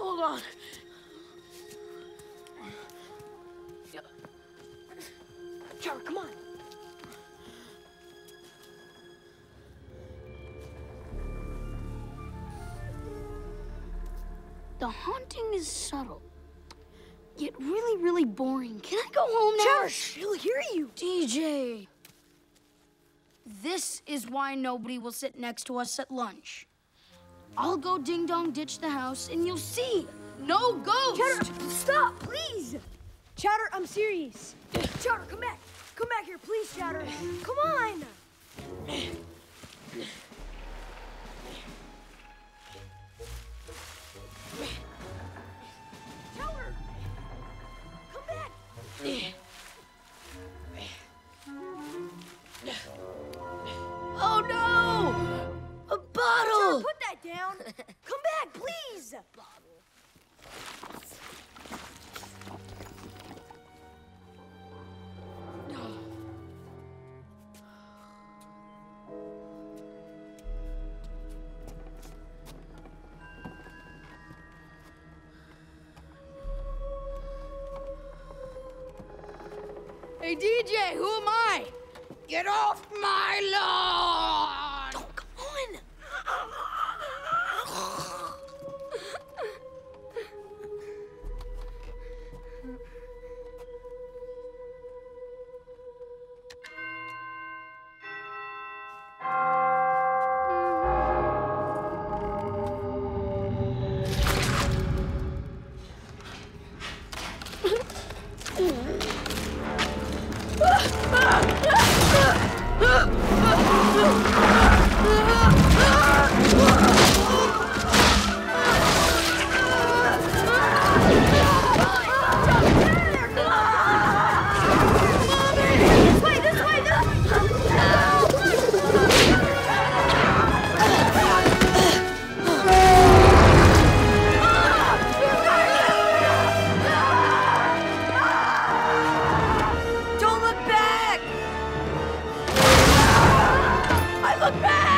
Hold on. Chowder, come on. The haunting is subtle, yet really, really boring. Can I go home now? Chowder, she'll hear you. DJ. This is why nobody will sit next to us at lunch. I'll go ding dong ditch the house and you'll see. No ghost! Chowder, stop, please. Chowder, I'm serious. Chowder, come back. Come back here, please, Chowder. Come on. That down. Come back, please. Hey DJ, who am I? Get off my lawn! 啊啊啊啊啊啊 look back!